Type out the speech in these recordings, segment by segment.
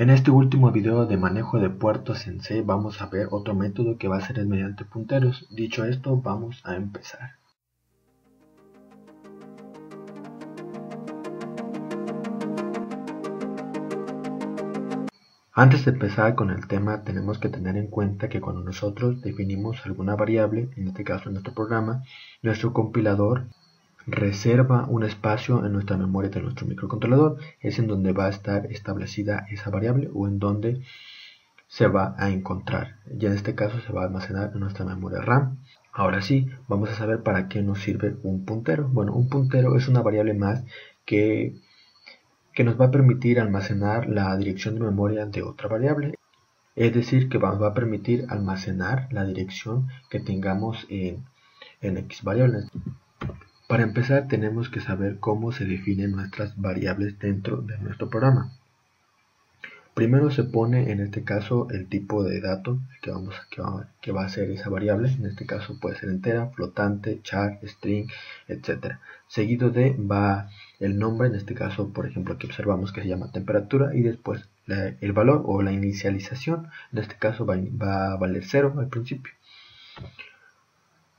En este último video de manejo de puertos en C vamos a ver otro método que va a ser mediante punteros. Dicho esto, vamos a empezar. Antes de empezar con el tema tenemos que tener en cuenta que cuando nosotros definimos alguna variable, en este caso en nuestro programa, nuestro compilador reserva un espacio en nuestra memoria de nuestro microcontrolador, es en donde va a estar establecida esa variable o en donde se va a encontrar. Ya en este caso se va a almacenar en nuestra memoria RAM. Ahora sí, vamos a saber para qué nos sirve un puntero. Bueno, un puntero es una variable más que, que nos va a permitir almacenar la dirección de memoria de otra variable. Es decir, que va, a permitir almacenar la dirección que tengamos en, en X variables. Para empezar tenemos que saber cómo se definen nuestras variables dentro de nuestro programa. Primero se pone en este caso el tipo de dato que, que, va, a ser esa variable, en este caso puede ser entera, flotante, char, string, etc. Seguido de va el nombre, en este caso por ejemplo aquí observamos que se llama temperatura y después el valor o la inicialización, en este caso va, va a valer 0 al principio.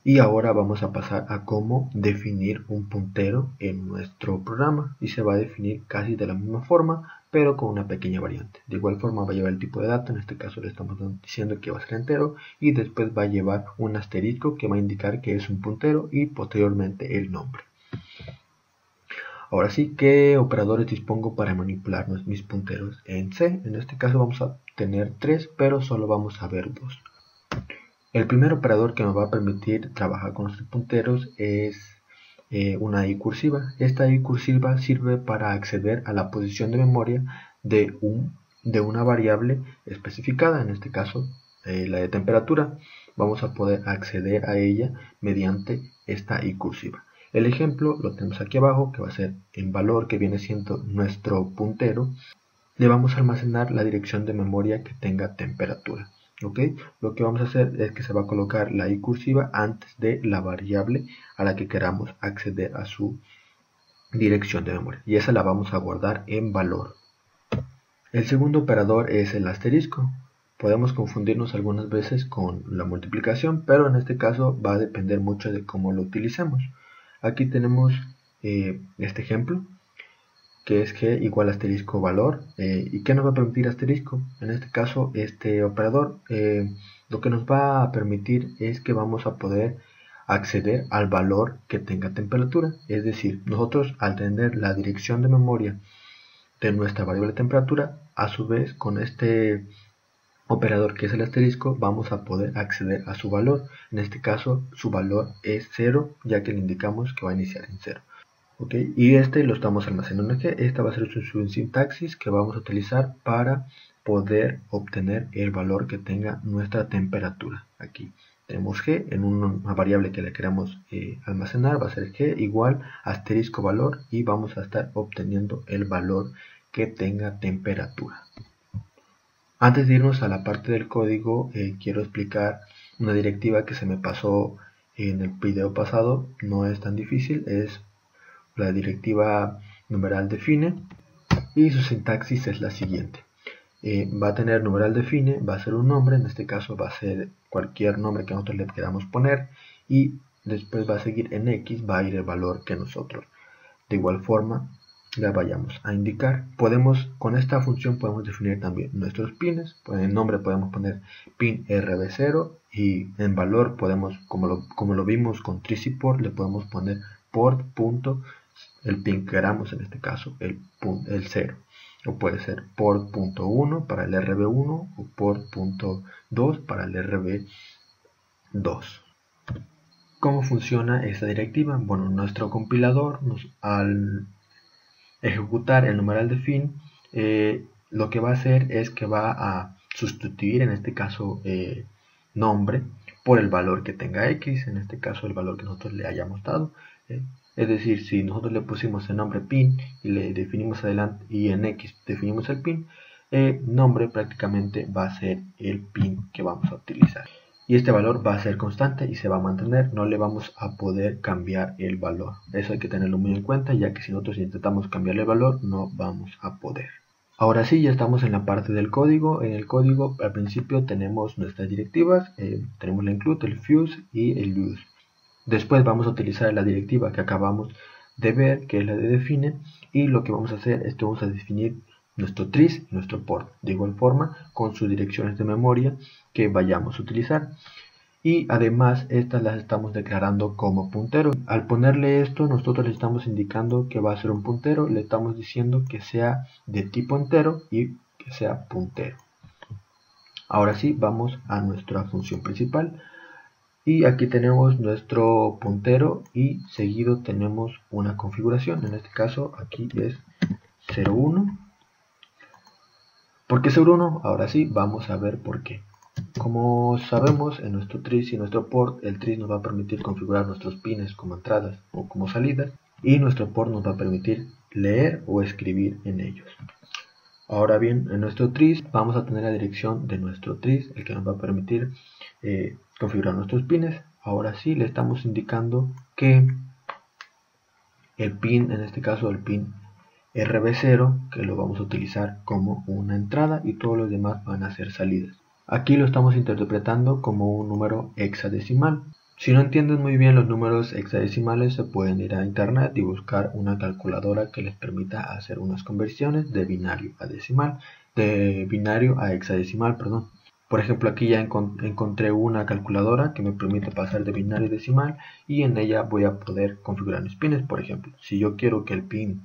Y ahora vamos a pasar a cómo definir un puntero en nuestro programa y se va a definir casi de la misma forma pero con una pequeña variante. De igual forma va a llevar el tipo de dato, en este caso le estamos diciendo que va a ser entero y después va a llevar un asterisco que va a indicar que es un puntero y posteriormente el nombre. Ahora sí, ¿qué operadores dispongo para manipular mis punteros en C? En este caso vamos a tener tres, pero solo vamos a ver dos. El primer operador que nos va a permitir trabajar con nuestros punteros es eh, una I cursiva. Esta I cursiva sirve para acceder a la posición de memoria de, un, de una variable especificada, en este caso eh, la de temperatura. Vamos a poder acceder a ella mediante esta I cursiva. El ejemplo lo tenemos aquí abajo, que va a ser en valor que viene siendo nuestro puntero. Le vamos a almacenar la dirección de memoria que tenga temperatura lo que vamos a hacer es que se va a colocar la i cursiva antes de la variable a la que queramos acceder a su dirección de memoria. Y esa la vamos a guardar en valor. El segundo operador es el asterisco. Podemos confundirnos algunas veces con la multiplicación pero en este caso va a depender mucho de cómo lo utilicemos. Aquí tenemos eh, este ejemplo que es g igual asterisco valor. Eh, ¿Y qué nos va a permitir asterisco? En este caso, este operador eh, lo que nos va a permitir es que vamos a poder acceder al valor que tenga temperatura. Es decir, nosotros al tener la dirección de memoria de nuestra variable temperatura, a su vez con este operador que es el asterisco, vamos a poder acceder a su valor. En este caso, su valor es 0, ya que le indicamos que va a iniciar en 0 y este lo estamos almacenando aquí. Esta va a ser su sintaxis que vamos a utilizar para poder obtener el valor que tenga nuestra temperatura. Aquí tenemos g en una variable que le queramos eh, almacenar va a ser g igual asterisco valor y vamos a estar obteniendo el valor que tenga temperatura. Antes de irnos a la parte del código eh, quiero explicar una directiva que se me pasó en el video pasado. No es tan difícil es la directiva numeral define y su sintaxis es la siguiente. Eh, va a tener numeral define, va a ser un nombre, en este caso va a ser cualquier nombre que nosotros le queramos poner y después va a seguir en X, va a ir el valor que nosotros de igual forma le vayamos a indicar. Podemos, con esta función podemos definir también nuestros pines, pues en nombre podemos poner pin RB0 y en valor podemos, como lo, como lo vimos con Triciport, le podemos poner port el pin que queramos, en este caso el, el 0. O puede ser port.1 para el RB1 o port.2 para el RB2. ¿Cómo funciona esta directiva? Bueno, nuestro compilador nos, al ejecutar el numeral de fin, eh, lo que va a hacer es que va a sustituir, en este caso, eh, nombre por el valor que tenga x, en este caso el valor que nosotros le hayamos dado. Eh, es decir, si nosotros le pusimos el nombre pin y le definimos adelante y en X definimos el pin, el nombre prácticamente va a ser el pin que vamos a utilizar. Y este valor va a ser constante y se va a mantener, no le vamos a poder cambiar el valor. Eso hay que tenerlo muy en cuenta, ya que si nosotros intentamos cambiar el valor, no vamos a poder. Ahora sí, ya estamos en la parte del código. En el código al principio tenemos nuestras directivas, eh, tenemos la include, el fuse y el use. Después vamos a utilizar la directiva que acabamos de ver, que es la de define, y lo que vamos a hacer es que vamos a definir nuestro tris y nuestro port, de igual forma con sus direcciones de memoria que vayamos a utilizar y además estas las estamos declarando como puntero. Al ponerle esto nosotros le estamos indicando que va a ser un puntero, le estamos diciendo que sea de tipo entero y que sea puntero. Ahora sí, vamos a nuestra función principal y aquí tenemos nuestro puntero y seguido tenemos una configuración, en este caso aquí es 01. ¿Por qué 01? Ahora sí, vamos a ver por qué. Como sabemos, en nuestro tris y nuestro port, el tris nos va a permitir configurar nuestros pines como entradas o como salidas y nuestro port nos va a permitir leer o escribir en ellos. Ahora bien, en nuestro tris vamos a tener la dirección de nuestro tris, el que nos va a permitir eh, configurar nuestros pines. Ahora sí, le estamos indicando que el pin, en este caso el pin RB0, que lo vamos a utilizar como una entrada y todos los demás van a ser salidas. Aquí lo estamos interpretando como un número hexadecimal. Si no entienden muy bien los números hexadecimales, se pueden ir a internet y buscar una calculadora que les permita hacer unas conversiones de binario a decimal, de binario a hexadecimal, perdón. Por ejemplo, aquí ya encontré una calculadora que me permite pasar de binario a decimal y en ella voy a poder configurar mis pines. Por ejemplo, si yo quiero que el pin,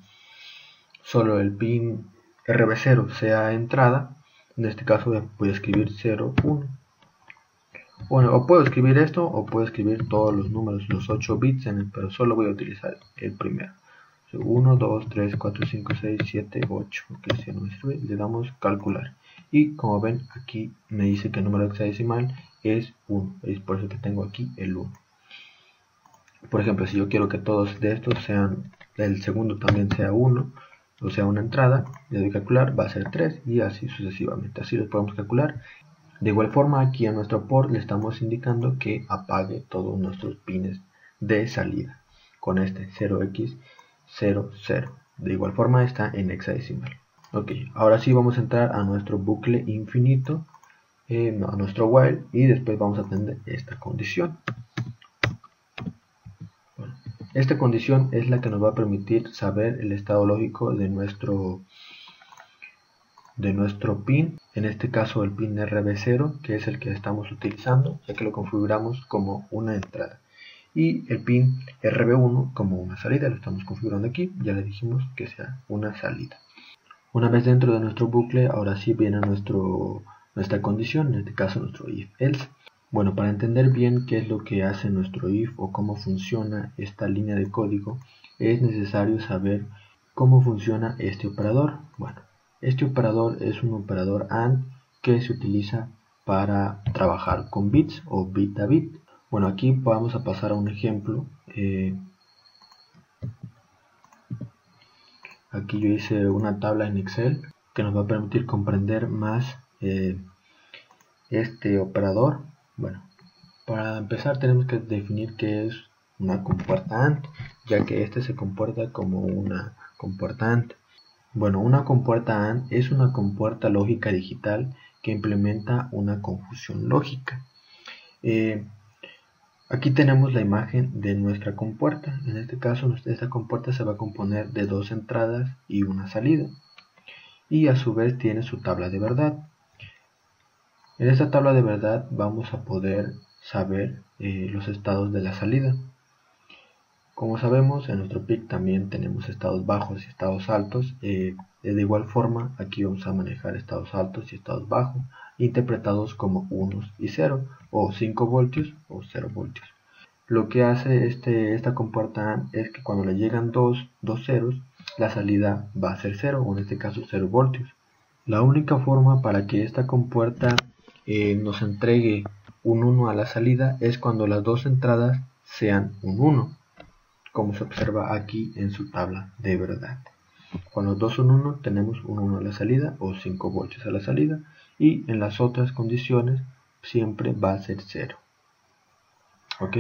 solo el pin RB0 sea entrada, en este caso voy a escribir 0, 1. Bueno, o puedo escribir esto o puedo escribir todos los números, los 8 bits, en el, pero solo voy a utilizar el primero. 1, 2, 3, 4, 5, 6, 7, 8. Que si no me le damos calcular. Y como ven, aquí me dice que el número hexadecimal es 1. Es por eso que tengo aquí el 1. Por ejemplo, si yo quiero que todos de estos sean, el segundo también sea 1, o sea una entrada, le doy calcular, va a ser 3 y así sucesivamente, así lo podemos calcular. De igual forma aquí a nuestro port le estamos indicando que apague todos nuestros pines de salida con este 0x00. De igual forma está en hexadecimal. Ok, ahora sí vamos a entrar a nuestro bucle infinito, eh, a nuestro while y después vamos a atender esta condición. Esta condición es la que nos va a permitir saber el estado lógico de nuestro, de nuestro pin, en este caso el pin RB0, que es el que estamos utilizando, ya que lo configuramos como una entrada. Y el pin RB1 como una salida, lo estamos configurando aquí, ya le dijimos que sea una salida. Una vez dentro de nuestro bucle, ahora sí viene nuestro, nuestra condición, en este caso nuestro if else. Bueno, para entender bien qué es lo que hace nuestro if o cómo funciona esta línea de código, es necesario saber cómo funciona este operador. Bueno, este operador es un operador AND que se utiliza para trabajar con bits o bit a bit. Bueno, aquí vamos a pasar a un ejemplo. Eh, aquí yo hice una tabla en Excel que nos va a permitir comprender más eh, este operador bueno, para empezar tenemos que definir qué es una compuerta AND, ya que este se comporta como una compuerta AND. Bueno, una compuerta AND es una compuerta lógica digital que implementa una confusión lógica. Eh, aquí tenemos la imagen de nuestra compuerta. En este caso, esta compuerta se va a componer de dos entradas y una salida. Y a su vez tiene su tabla de verdad. En esta tabla de verdad vamos a poder saber eh, los estados de la salida. Como sabemos, en nuestro PIC también tenemos estados bajos y estados altos. Eh, de igual forma, aquí vamos a manejar estados altos y estados bajos, interpretados como 1 y 0, o 5 voltios o 0 voltios. Lo que hace este, esta compuerta es que cuando le llegan dos, dos ceros, la salida va a ser 0, o en este caso 0 voltios. La única forma para que esta compuerta eh, nos entregue un 1 a la salida es cuando las dos entradas sean un 1, como se observa aquí en su tabla de verdad. Cuando los dos son 1 tenemos un 1 a la salida o 5 voltios a la salida y en las otras condiciones siempre va a ser 0. ¿Ok?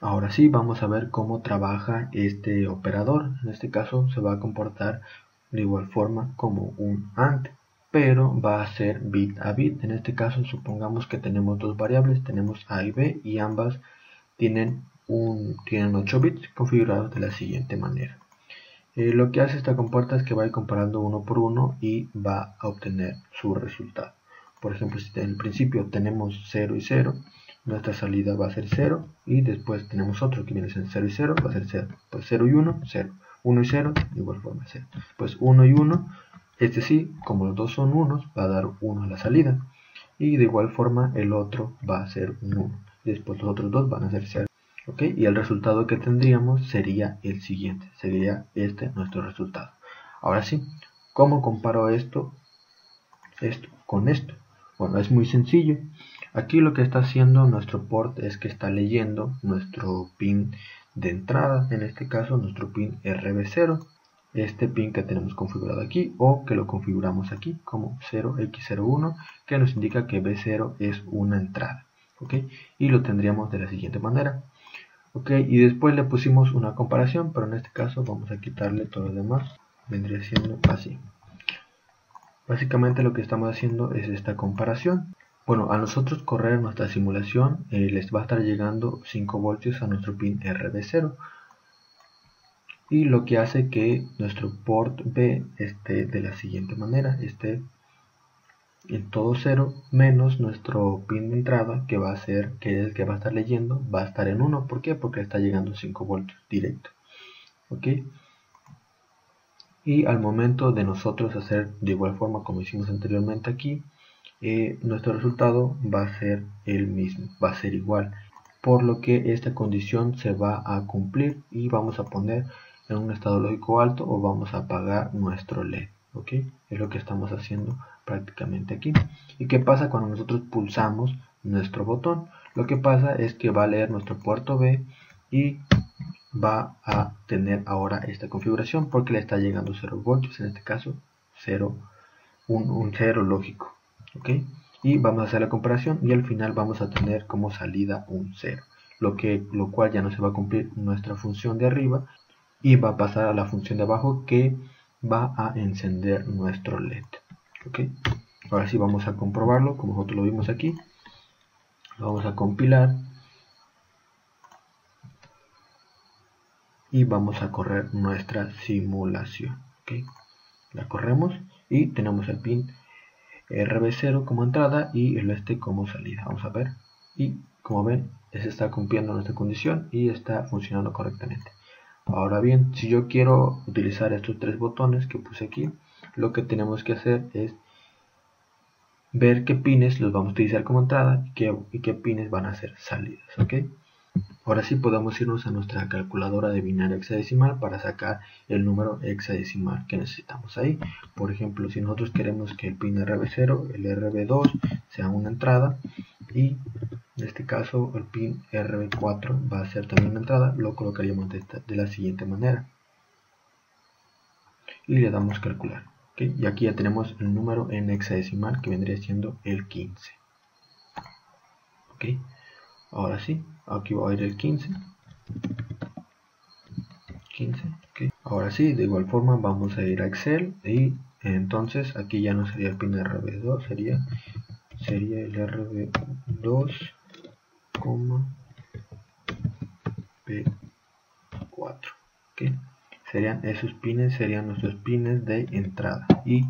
Ahora sí vamos a ver cómo trabaja este operador. En este caso se va a comportar de igual forma como un AND, pero va a ser bit a bit. En este caso, supongamos que tenemos dos variables, tenemos A y B, y ambas tienen, un, tienen 8 bits configurados de la siguiente manera. Eh, lo que hace esta compuerta es que va a ir comparando uno por uno y va a obtener su resultado. Por ejemplo, si en el principio tenemos 0 y 0, nuestra salida va a ser 0 y después tenemos otro que viene a ser 0 y 0, va a ser 0. Pues 0 y 1, 0. 1 y 0, de igual forma 0. Pues 1 y 1, este sí, como los dos son 1, va a dar 1 a la salida. Y de igual forma el otro va a ser un 1. Después los otros dos van a ser 0. ¿Ok? Y el resultado que tendríamos sería el siguiente. Sería este nuestro resultado. Ahora sí, ¿cómo comparo esto, esto con esto? Bueno, es muy sencillo. Aquí lo que está haciendo nuestro port es que está leyendo nuestro pin de entrada, en este caso nuestro pin RB0, este pin que tenemos configurado aquí o que lo configuramos aquí como 0x01 que nos indica que B0 es una entrada. ¿ok? Y lo tendríamos de la siguiente manera. ¿Ok? Y después le pusimos una comparación, pero en este caso vamos a quitarle todo lo demás. Vendría siendo así. Básicamente lo que estamos haciendo es esta comparación. Bueno, a nosotros correr nuestra simulación eh, les va a estar llegando 5 voltios a nuestro pin RB0 y lo que hace que nuestro port B esté de la siguiente manera, esté en todo 0 menos nuestro pin de entrada que va a ser, que es el que va a estar leyendo, va a estar en 1, ¿por qué? Porque está llegando 5 voltios directo, ¿ok? Y al momento de nosotros hacer de igual forma como hicimos anteriormente aquí, eh, nuestro resultado va a ser el mismo, va a ser igual. Por lo que esta condición se va a cumplir y vamos a poner en un estado lógico alto o vamos a apagar nuestro LED. ¿ok? Es lo que estamos haciendo prácticamente aquí. ¿Y qué pasa cuando nosotros pulsamos nuestro botón? Lo que pasa es que va a leer nuestro puerto B y va a tener ahora esta configuración porque le está llegando 0 voltios, en este caso 0, un, un 0 lógico y vamos a hacer la comparación y al final vamos a tener como salida un 0 lo, que, lo cual ya no se va a cumplir nuestra función de arriba y va a pasar a la función de abajo que va a encender nuestro led ¿ok? ahora sí vamos a comprobarlo como nosotros lo vimos aquí lo vamos a compilar y vamos a correr nuestra simulación ¿ok? la corremos y tenemos el pin RB0 como entrada y el este como salida. Vamos a ver. Y como ven, se está cumpliendo nuestra condición y está funcionando correctamente. Ahora bien, si yo quiero utilizar estos tres botones que puse aquí, lo que tenemos que hacer es ver qué pines los vamos a utilizar como entrada y qué, pines van a ser salidas. ¿ok? Ahora sí podemos irnos a nuestra calculadora de binario hexadecimal para sacar el número hexadecimal que necesitamos ahí. Por ejemplo, si nosotros queremos que el pin RB0, el RB2 sea una entrada y en este caso el pin RB4 va a ser también una entrada, lo colocaríamos de, la siguiente manera. Y le damos calcular. Y aquí ya tenemos el número en hexadecimal que vendría siendo el 15. Ahora sí, aquí va a ir el 15 15 ahora sí de igual forma vamos a ir a excel y entonces aquí ya no sería el pin rb2 sería sería el rb2 p4 serían esos pines serían nuestros pines de entrada. Y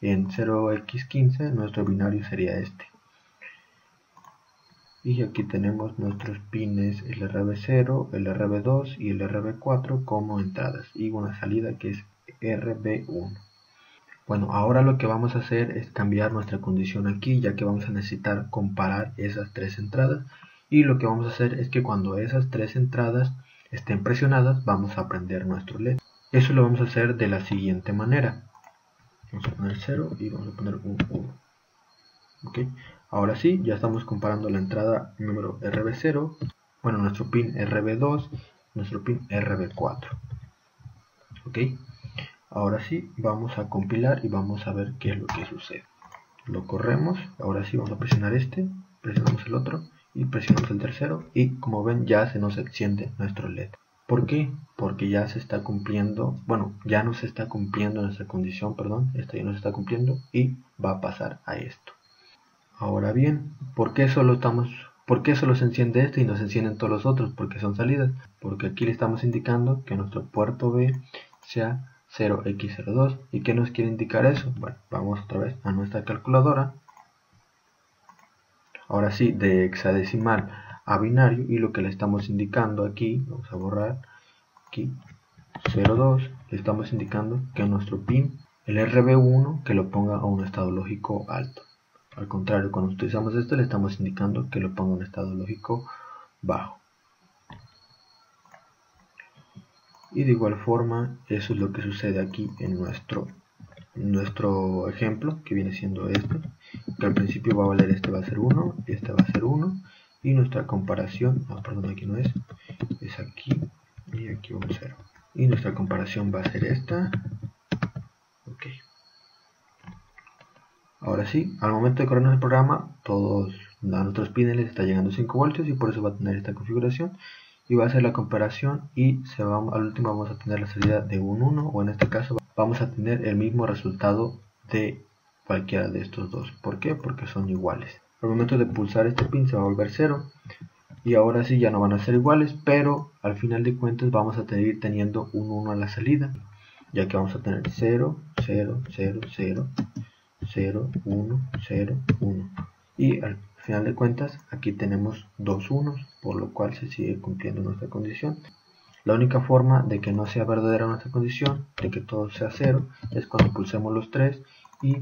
en 0x15 nuestro binario sería este. Y aquí tenemos nuestros pines el RB0, el RB2 y el RB4 como entradas. Y una salida que es RB1 bueno ahora lo que vamos a hacer es cambiar nuestra condición aquí ya que vamos a necesitar comparar esas tres entradas. Y lo que vamos a hacer es que cuando esas tres entradas estén presionadas vamos a prender nuestro LED eso lo vamos a hacer de la siguiente manera vamos a poner 0 y vamos a poner un 1 ¿okay? Ahora sí, ya estamos comparando la entrada número RB0, bueno, nuestro pin RB2, nuestro pin RB4. ¿Ok? Ahora sí, vamos a compilar y vamos a ver qué es lo que sucede. Lo corremos, ahora sí vamos a presionar este, presionamos el otro y presionamos el tercero y como ven ya se nos enciende nuestro LED. ¿Por qué? Porque ya se está cumpliendo, bueno, ya no se está cumpliendo nuestra condición, perdón, esta ya no se está cumpliendo y va a pasar a esto. Ahora bien, ¿por qué solo estamos ¿Por qué solo se enciende este y no se encienden todos los otros? Porque son salidas. Porque aquí le estamos indicando que nuestro puerto B sea 0x02. ¿Y qué nos quiere indicar eso? Bueno, vamos otra vez a nuestra calculadora. Ahora sí, de hexadecimal a binario y lo que le estamos indicando aquí, vamos a borrar aquí 02, le estamos indicando que nuestro pin, el RB1, que lo ponga a un estado lógico alto. Al contrario, cuando utilizamos esto le estamos indicando que lo ponga en estado lógico bajo. Y de igual forma, eso es lo que sucede aquí en nuestro, nuestro ejemplo, que viene siendo este, que al principio va a valer este va a ser 1, y este va a ser 1, y nuestra comparación, ah, perdón, aquí no es, es aquí, y aquí un 0. Y nuestra comparación va a ser esta, ok. Ahora sí, al momento de correr el programa, todos a nuestros pines está llegando 5 voltios y por eso va a tener esta configuración y va a hacer la comparación y se va, al último vamos a tener la salida de un 1 o en este caso vamos a tener el mismo resultado de cualquiera de estos dos. Porque son iguales. Al momento de pulsar este pin se va a volver 0 y ahora sí ya no van a ser iguales, pero al final de cuentas vamos a seguir teniendo un 1 a la salida, ya que vamos a tener 0, 0, 0, 0, 0, 1, 0, 1. Y al final de cuentas aquí tenemos dos unos, por lo cual se sigue cumpliendo nuestra condición. La única forma de que no sea verdadera nuestra condición, de que todo sea 0, es cuando pulsemos los 3 y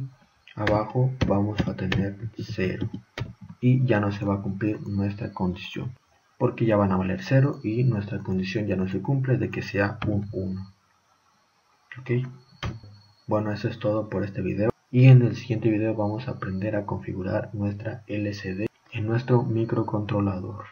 abajo vamos a tener 0. Y ya no se va a cumplir nuestra condición, porque ya van a valer 0 y nuestra condición ya no se cumple de que sea un 1. ¿Ok? Bueno, eso es todo por este video y en el siguiente video vamos a aprender a configurar nuestra LCD en nuestro microcontrolador.